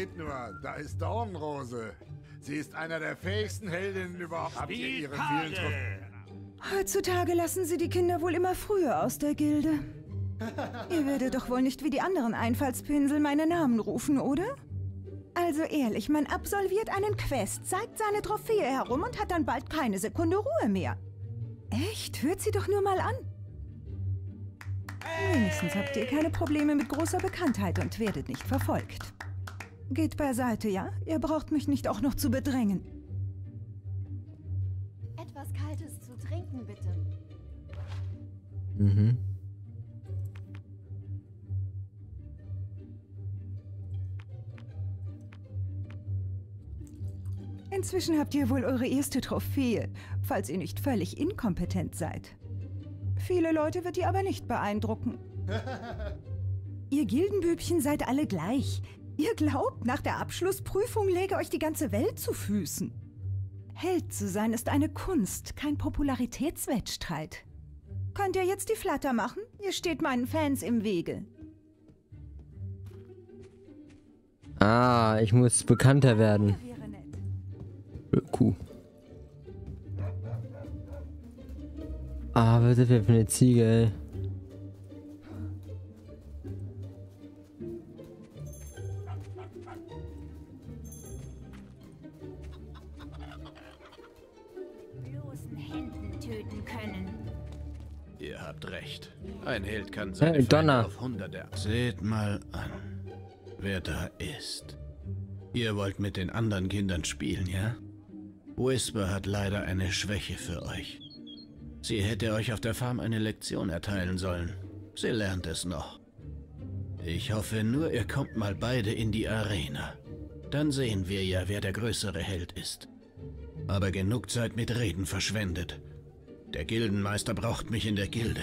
Seht nur, da ist Dornrose. Sie ist einer der fähigsten Heldinnen überhaupt. Habt ihr ihre vielen Trophäen? Heutzutage lassen sie die Kinder wohl immer früher aus der Gilde. Ihr werdet doch wohl nicht wie die anderen Einfallspinsel meine Namen rufen, oder? Also ehrlich, man absolviert einen Quest, zeigt seine Trophäe herum und hat dann bald keine Sekunde Ruhe mehr. Echt? Hört sie doch nur mal an. Wenigstens habt ihr keine Probleme mit großer Bekanntheit und werdet nicht verfolgt. Geht beiseite, ja? Ihr braucht mich nicht auch noch zu bedrängen. Etwas Kaltes zu trinken, bitte. Mhm. Inzwischen habt ihr wohl eure erste Trophäe, falls ihr nicht völlig inkompetent seid. Viele Leute wird ihr aber nicht beeindrucken. ihr Gildenbübchen seid alle gleich. Ihr glaubt, nach der Abschlussprüfung läge euch die ganze Welt zu Füßen. Held zu sein ist eine Kunst, kein Popularitätswettstreit. Könnt ihr jetzt die Flatter machen? Ihr steht meinen Fans im Wege. Ah, ich muss bekannter werden. Äh, Kuh. Ah, was ist das für eine Ziege, ey? Kann seine Donner. Auf Hunderte... Seht mal an, wer da ist. Ihr wollt mit den anderen Kindern spielen, ja? Whisper hat leider eine Schwäche für euch. Sie hätte euch auf der Farm eine Lektion erteilen sollen. Sie lernt es noch. Ich hoffe nur, ihr kommt mal beide in die Arena. Dann sehen wir ja, wer der größere Held ist. Aber genug Zeit mit Reden verschwendet. Der Gildenmeister braucht mich in der Gilde.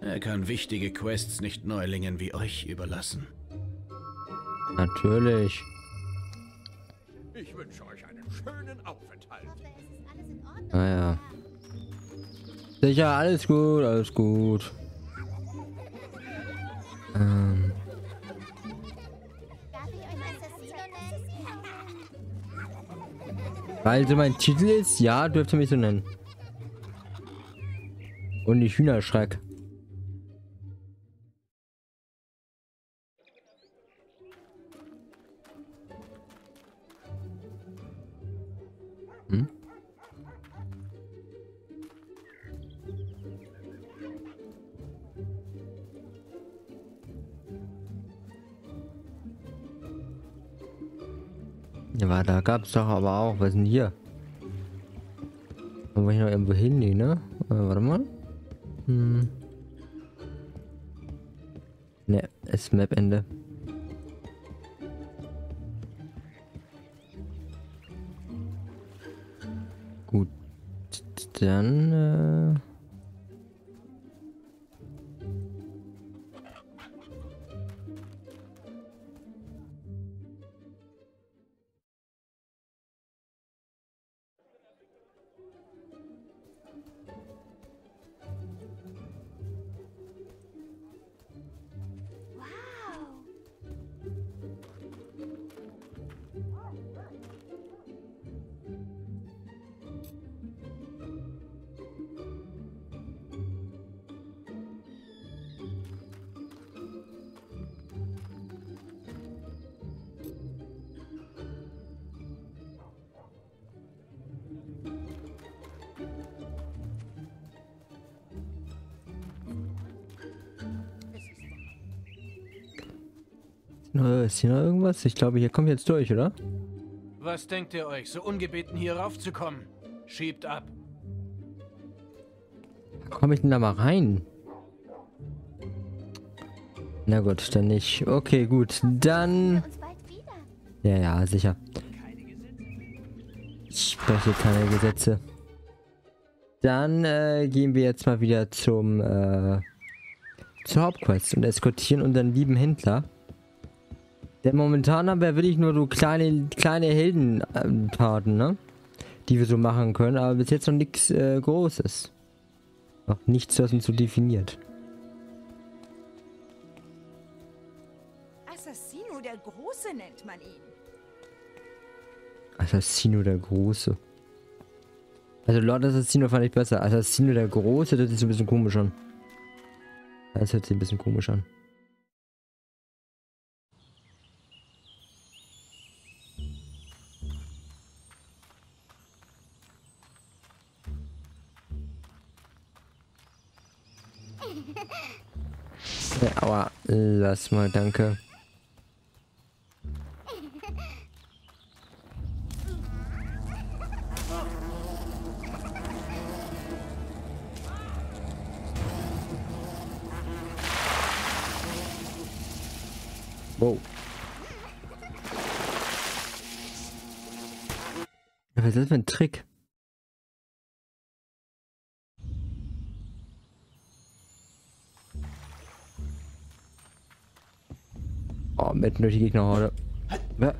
Er kann wichtige Quests nicht Neulingen wie euch überlassen. Natürlich. Ich wünsche euch einen schönen Aufenthalt. Ordnung. Ah. Sicher, alles gut, alles gut. Ähm, Darf ich euch Assassino nennen? also mein Titel ist, ja, dürfte mich so nennen. Und nicht Hühnerschreck. Hm? Ja, aber da gab es doch aber auch, was ist denn hier? Wollen wir hier noch irgendwo hin? Ne? Äh, warte mal. Hm. Ne, ist Map-Ende. Dann, Ist hier noch irgendwas? Ich glaube, hier kommt jetzt durch, oder? Was denkt ihr euch, so ungebeten hier raufzukommen? Schiebt ab. Komme ich denn da mal rein? Na gut, dann nicht. Okay, gut. Dann... Ja, ja, sicher. Ich spreche keine Gesetze. Dann äh, gehen wir jetzt mal wieder zum äh, zur Hauptquest und eskortieren unseren lieben Händler. Denn momentan haben wir wirklich nur so kleine kleine Heldentaten, ne? Die wir so machen können, aber bis jetzt noch nichts äh, Großes. Noch nichts, was uns so definiert. Assassino, der der Große nennt man ihn. Assassino der Große. Also Lord Assassino fand ich besser. Assassino der Große, das ist ein bisschen komisch an. Das hört sich ein bisschen komisch an. Aua, lass mal, danke. Wow. Was ist das für ein Trick? Mitten durch die Gegnerhorde. Ja.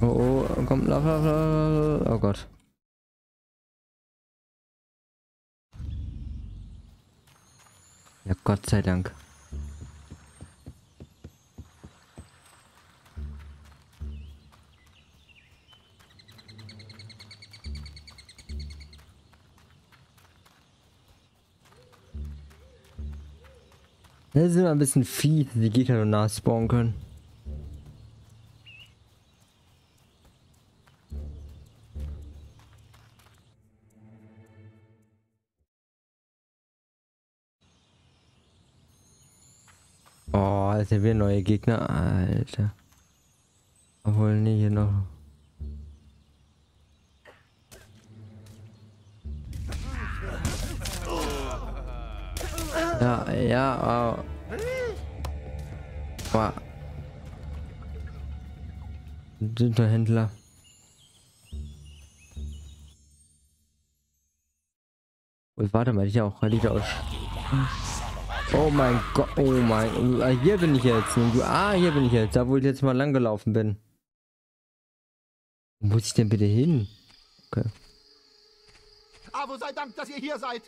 Oh, oh, komm, lauf, lauf, lauf, oh Gott. Ja, Gott sei Dank. Ist immer ein bisschen fies, die Gegner nur nachspawnen können. Oh, sind wieder neue Gegner, Alter. Obwohl, nee, hier noch. Ja, ja, oh. Wow. Händler. Und warte mal, ich auch, liegt aus. Oh mein Gott, oh mein, ah, hier bin ich jetzt. Ah, hier bin ich jetzt, da wo ich jetzt mal lang gelaufen bin. Wo muss ich denn bitte hin? Okay. Aber sei Dank, dass ihr hier seid.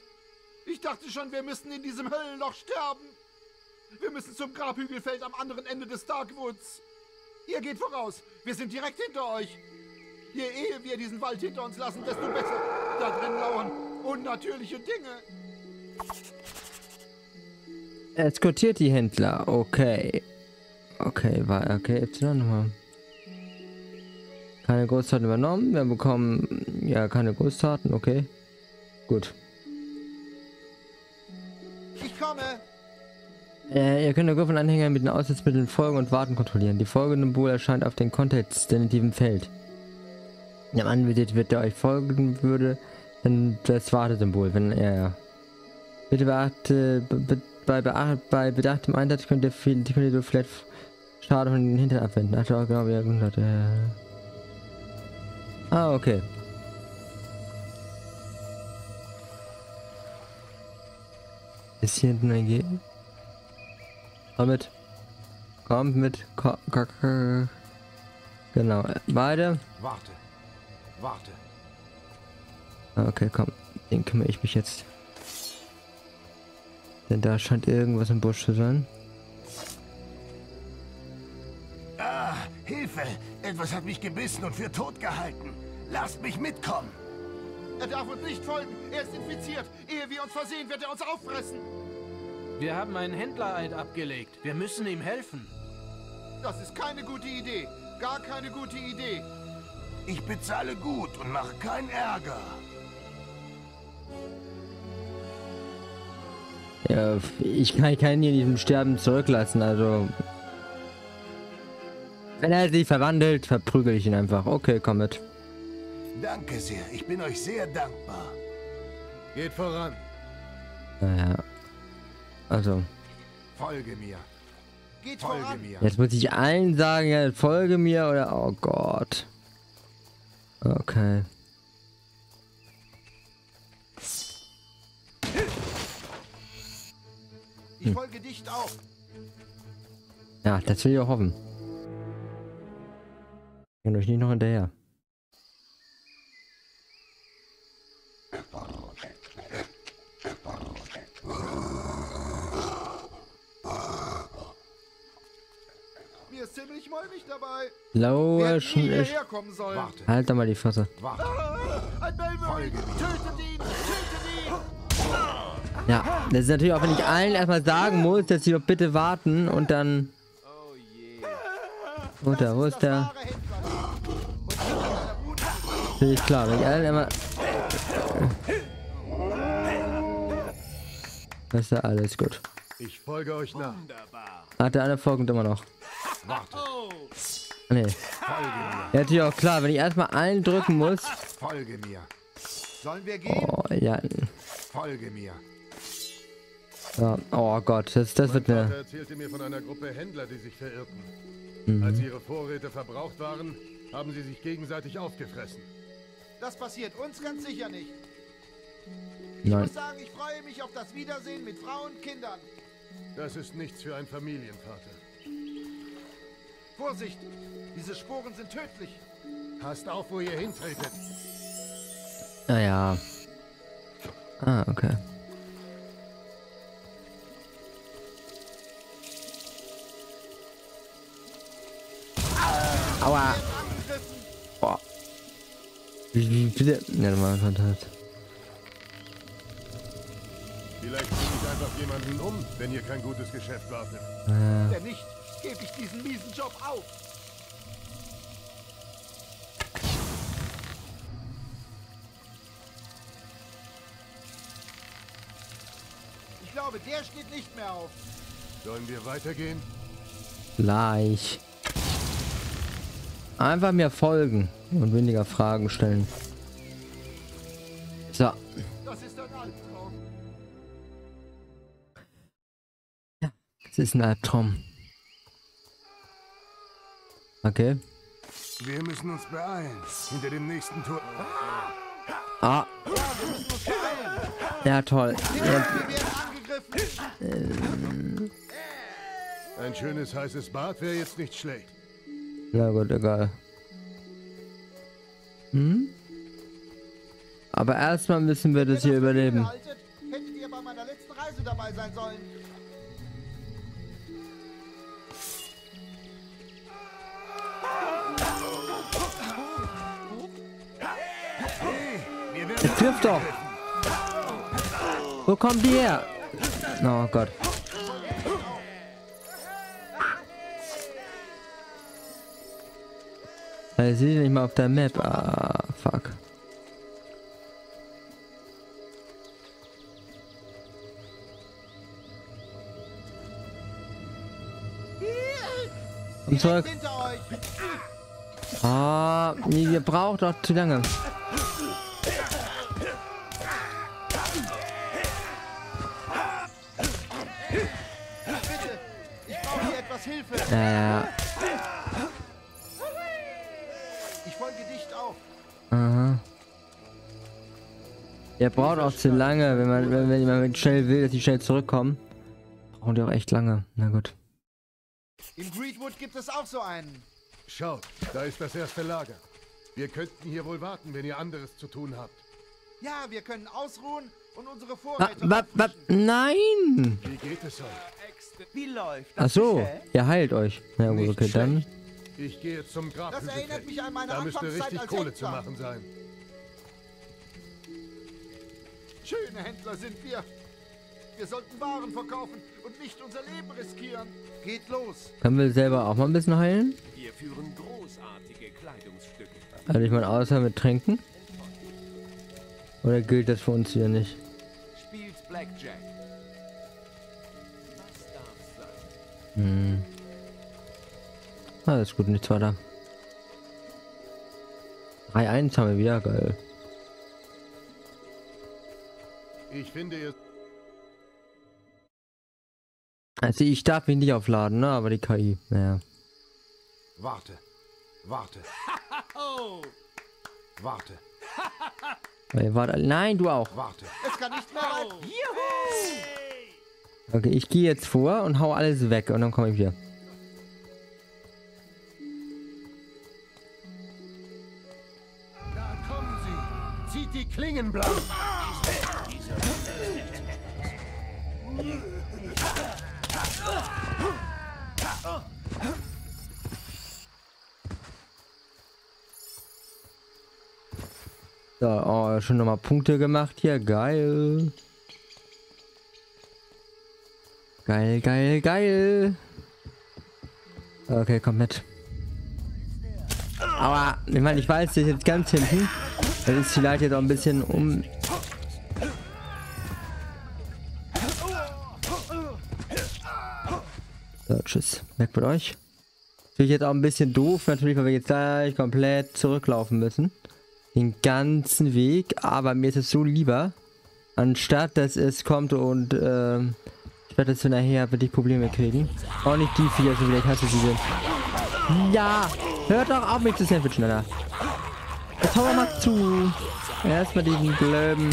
Ich dachte schon, wir müssten in diesem Höllenloch sterben. Wir müssen zum Grabhügelfeld am anderen Ende des Darkwoods. Ihr geht voraus. Wir sind direkt hinter euch. Je ehe wir diesen Wald hinter uns lassen, desto besser. Da drin lauern unnatürliche Dinge. Eskortiert die Händler. Okay. Okay, war okay, Y nochmal. Keine Großtaten übernommen. Wir bekommen ja keine Großtaten. Okay. Gut. Äh, ihr könnt der Gruppe von Anhängern mit den Aussatzmitteln Folgen und Warten kontrollieren. Die folgende Symbol erscheint auf dem kontextsenitiven Feld. Wenn anbietet wird, der euch folgen würde, dann das Wartesymbol, wenn er. Bitte beachte, be, bei, beacht, bei bedachtem Einsatz könnt ihr viel, könnt ihr vielleicht Schade von den Hintern abwenden. Ach, genau, wie er gesagt hat. Ah, okay. Ist hier hinten ein G? Komm mit. Kommt mit. Genau. Beide. Warte. Warte. Okay, komm. Den kümmere ich mich jetzt. Denn da scheint irgendwas im Busch zu sein. Ah, Hilfe! Etwas hat mich gebissen und für tot gehalten. Lasst mich mitkommen. Er darf uns nicht folgen. Er ist infiziert. Ehe wir uns versehen, wird er uns auffressen. Wir haben einen Händlereid abgelegt. Wir müssen ihm helfen. Das ist keine gute Idee. Gar keine gute Idee. Ich bezahle gut und mache keinen Ärger. Ja, ich kann keinen hier in diesem Sterben zurücklassen, also... Wenn er sich verwandelt, verprügel ich ihn einfach. Okay, komm mit. Danke sehr. Ich bin euch sehr dankbar. Geht voran. Naja. Also. Folge mir. Geht Folge voran. mir. Jetzt muss ich allen sagen, ja, folge mir oder... Oh Gott. Okay. Ich folge dicht auf. Ja, das will ich auch hoffen. Und euch nicht noch hinterher. Mir ist ziemlich mulmig dabei. Nie schon echt. Warte, Halt doch mal die Fresse. warte. Ah! Ja, das ist natürlich auch, wenn ich allen erstmal sagen muss, dass sie doch bitte warten und dann. Wo ist der? Wo ist der? Finde ich klar, wenn ich allen immer. Das ist ja alles gut. Ich folge euch nach. Ach, der eine folgt immer noch. Warte, Nee. folge mir. Ja, natürlich auch klar, wenn ich erstmal allen drücken muss. Folge mir. Sollen wir gehen? Oh, ja. Folge mir. ja. Oh Gott, das, das wird Vater eine. erzählte mir von einer Gruppe Händler, die sich verirrten. Mhm. Als ihre Vorräte verbraucht waren, haben sie sich gegenseitig aufgefressen. Das passiert uns ganz sicher nicht. Ich Nein. muss sagen, ich freue mich auf das Wiedersehen mit Frau und Kindern. Das ist nichts für einen Familienvater. Vorsicht! Diese Sporen sind tödlich. Passt auf, wo ihr hintretet. Naja. Ah, okay. Aua. Boah. Wie, wie, bitte? Ne, nochmal Kontakt. Vielleicht bringe ich einfach jemanden um, wenn ihr kein gutes Geschäft wartet. Wenn nicht, gebe ich diesen miesen Job auf. Ich glaube, der steht nicht mehr auf. Sollen wir weitergehen? Gleich. Einfach mir folgen und weniger Fragen stellen. So. Das ist ein Albtraum. Es ist ein Albtraum. Okay. Wir müssen uns beeilen. Hinter dem nächsten Tor. Ah. Ja, toll. Ja, Wir werden angegriffen. Ein schönes heißes Bad wäre jetzt nicht schlecht. na gut, egal. Hm? Aber erstmal müssen wir das hier überleben. Hättet ihr bei meiner letzten Reise dabei sein sollen. Wirf doch! Wo kommen die her? Oh Gott. Ich sehe nicht mal auf der Map. Ah, fuck. Komm zurück. Ah, ihr braucht doch zu lange. Hilfe. Ja, ja, Ich folge dicht auf. aha. Ihr braucht auch zu lange, wenn man, wenn, wenn man schnell will, dass die schnell zurückkommen. Brauchen die auch echt lange. Na gut. Im Greenwood gibt es auch so einen. Schaut, da ist das erste Lager. Wir könnten hier wohl warten, wenn ihr anderes zu tun habt. Ja, wir können ausruhen und unsere Ah, Vorräte wa, wa, auffrischen. nein! Wie geht es euch? Wie läuft Ach so, ihr heilt euch. Ja gut, okay, dann. Ich gehe zum Das erinnert mich an meine Da müsste Anfangszeit richtig als Kohle zu machen sein. Schöne Händler sind wir. Wir sollten Waren verkaufen und nicht unser Leben riskieren. Geht los. Können wir selber auch mal ein bisschen heilen? Wir führen großartige Kleidungsstücke. Also ich meine, außer mit Tränken? Oder gilt das für uns hier nicht? Spielt Blackjack. Hm. Alles gut, nichts weiter. 3-1 haben wir wieder, geil. Ich finde, ihr Also ich darf mich nicht aufladen, ne? Aber die KI, naja. Warte. Warte. Warte. Aber ihr wart alle- Nein, du auch. Warte. Es kann nicht mehr weit. Okay, ich gehe jetzt vor und hau alles weg und dann komme ich wieder. Da kommen sie. Zieht die Klingen blau. So, oh, schon nochmal Punkte gemacht hier. Geil. Geil, geil, geil. Okay, komm mit. Aber, ich meine, ich weiß, der ist jetzt ganz hinten. Das ist vielleicht jetzt auch ein bisschen um... So, tschüss. Weg mit euch. Natürlich jetzt auch ein bisschen doof, natürlich, weil wir jetzt gleich komplett zurücklaufen müssen. Den ganzen Weg, aber mir ist es so lieber, anstatt dass es kommt und ähm, statt dass wir nachher wirklich Probleme kriegen. Auch nicht die vier wieder, ich hasse sie sind. Ja, hört doch auf mich zu sandwichen, Alter. Jetzt hau mal zu. Erstmal diesen Glöben.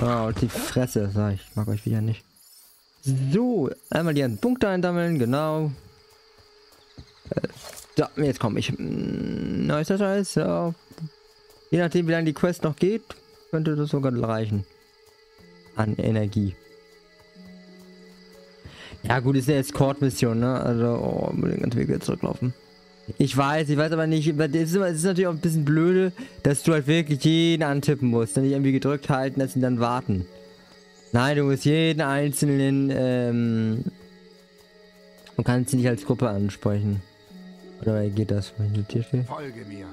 Oh, und die Fresse, sag ich. Mag euch wieder nicht. So, einmal die Punkte einsammeln, genau. Äh, so, jetzt komme ich. Mm, Neuester Scheiß, ja. Je nachdem, wie lange die Quest noch geht, könnte das sogar reichen. An Energie. Ja gut, ist eine Escort-Mission, ne? Also, oh, den ganzen Weg wieder zurücklaufen. Ich weiß, ich weiß aber nicht, es ist, ist natürlich auch ein bisschen blöde, dass du halt wirklich jeden antippen musst. Dann nicht irgendwie gedrückt halten, dass sie dann warten. Nein, du musst jeden einzelnen, ähm, du kannst sie nicht als Gruppe ansprechen. Oder geht das, wenn ich ein Tier stehe? Folge mir.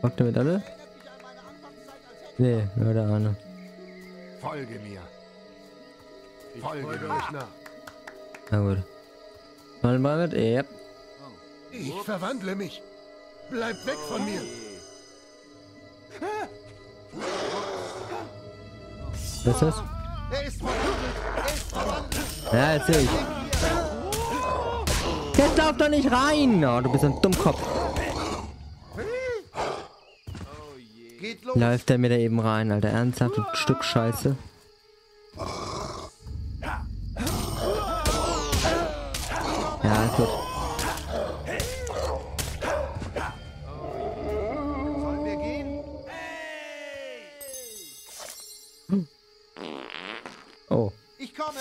Folgt damit alle? Nee, nur der eine. Folge mir. Ich Folge folge mir. euch nach. Na gut. Mal mal mit, ja. Ich verwandle mich. Bleibt weg von mir. Was ist das? Er ist verwandelt. Er ist verwandelt. Ja, jetzt sehe ich. Jetzt lauf doch nicht rein! Oh, du bist ein Dummkopf. Geht los. Läuft der mir da eben rein, Alter. Ernsthaft, ein Stück Scheiße. Ja, ist gut. Sollen wir gehen? Oh. Ich komme.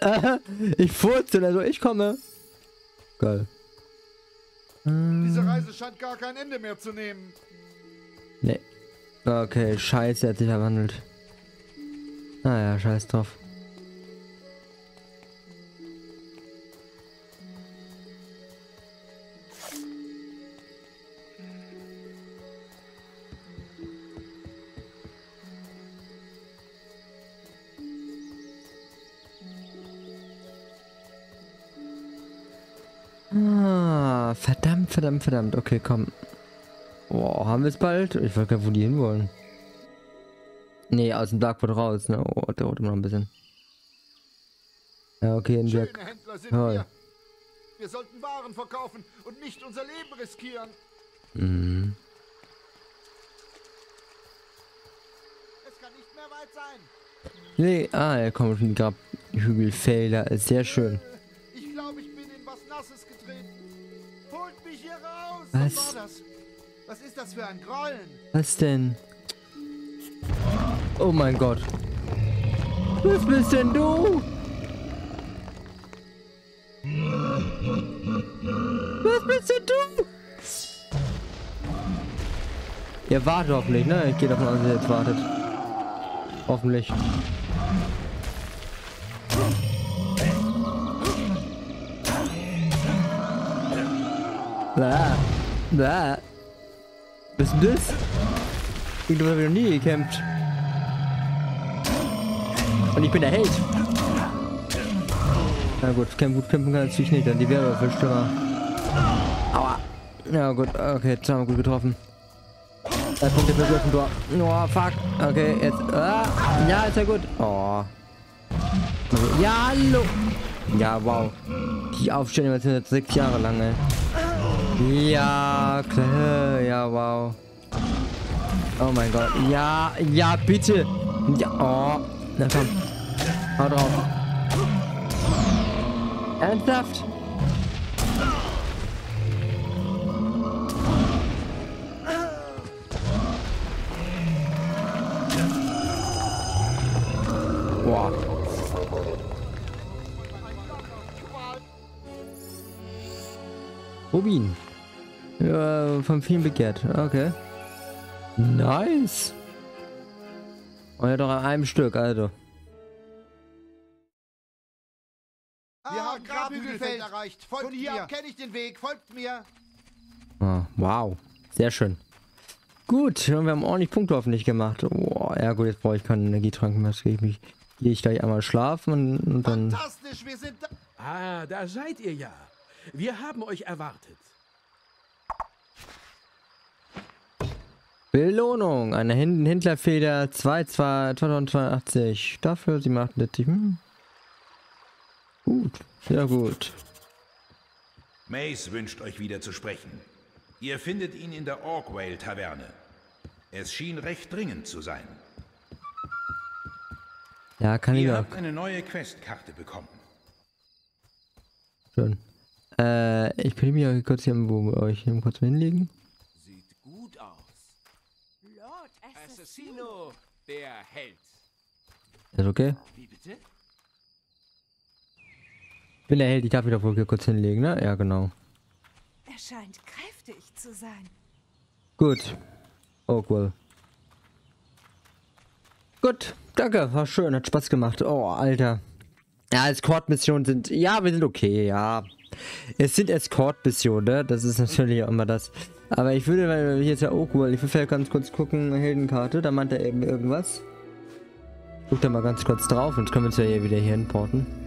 ich furze, also ich komme. Geil. Diese Reise scheint gar kein Ende mehr zu nehmen. Nee. Okay, scheiße, er hat sich verwandelt. Naja, scheiß drauf. Ah, verdammt, verdammt, verdammt. Okay, komm. Boah, haben wir es bald? Ich weiß gar nicht, wo die hinwollen. Nee, aus dem Darkwood raus, ne? Oh, der dauert immer noch ein bisschen. Ja, okay, in. Schöne Händler sind wir. Wir sollten Waren verkaufen und nicht unser Leben riskieren. Mhm. Es kann nicht mehr weit sein. Nee, ah, er kommt von Grabhügelfelder. Ist sehr schön. Ich glaube, ich bin in was Nasses getreten. Holt mich hier raus. Was? Was war das? Was ist das für ein Grollen? Was denn? Oh mein Gott. Was bist denn du? Was bist denn du? Ihr wartet hoffentlich, ne? Ich gehe davon aus, dass ihr jetzt wartet. Hoffentlich. Blah. Blah. Was ist denn das? Ich habe noch nie gekämpft. Und ich bin der Held. Na gut, kämpfen, gut kämpfen kann natürlich nicht, dann die Werwölfe-Stürmer. Aua. Ja gut, okay, jetzt haben wir gut getroffen. Drei Punkte für Gryffindor. Oh, fuck. Okay, jetzt. Ah, ja, ist ja gut. Oh. Okay. Ja, hallo. Ja, wow. Die Aufstellung ist jetzt sechs Jahre lang, ey. Ja, klar. Ja, wow. Oh mein Gott. Ja, ja, bitte. Ja, oh. Na komm. Hau drauf. Ernsthaft? Boah. Rubin. Von vielen begehrt. Okay. Nice. Und ja doch an einem Stück, also. Wir haben Grabhügelfeld erreicht. Folgt Von hier kenne ich den Weg. Folgt mir. Ah, wow. Sehr schön. Gut, und wir haben ordentlich Punkte hoffentlich gemacht. Oh, ja gut, jetzt brauche ich keinen Energietrank mehr. Jetzt gehe ich, mich- gehe ich gleich einmal schlafen und, und dann... Fantastisch, wir sind da. Ah, da seid ihr ja. Wir haben euch erwartet. Belohnung. Eine Hin Händlerfeder 2, 2, 2082. Dafür 778. Hm. Gut, sehr gut. Mace wünscht euch wieder zu sprechen. Ihr findet ihn in der Orkwale-Taverne. Es schien recht dringend zu sein. Ja, kann ich Ihr auch. habt eine neue Questkarte bekommen. Schön. Äh, ich mich auch kurz hier irgendwo bei euch hier kurz hinlegen. Sieht gut aus. Lord Assassino, der Held. Ist okay? Wie bitte? Ich bin der Held, ich darf wieder wohl hier kurz hinlegen, ne? Ja, genau. Er scheint kräftig zu sein. Gut. Oh, cool. Gut, danke, war schön, hat Spaß gemacht. Oh, Alter. Ja, Escort-Missionen sind, ja, wir sind okay, ja. Es sind Escort-Missionen, ne? Das ist natürlich auch immer das. Aber ich würde, weil hier ist ja auch cool, ich vielleicht ganz kurz gucken, Heldenkarte, da meint er eben irgendwas. Guck da mal ganz kurz drauf und können wir uns ja hier wieder hier hinporten.